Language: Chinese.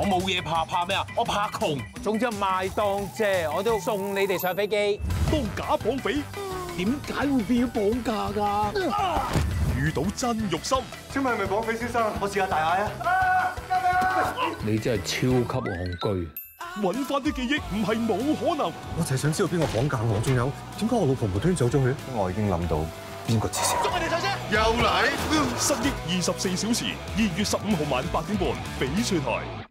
我冇嘢怕，怕咩啊？我怕窮。總之賣檔啫，我都送你哋上飛機。當假綁匪點解會變咗綁架㗎？遇到真肉心，請問係咪綁匪先生？我試下大嗌啊！你真係超級戇居。揾翻啲記憶唔係冇可能。我就係想知道邊個綁架我，仲有點解我老婆無端走咗去？我已經諗到邊個知示。捉佢哋走先，又嚟！失憶二十四小時，二月十五號晚八點半，翡翠台。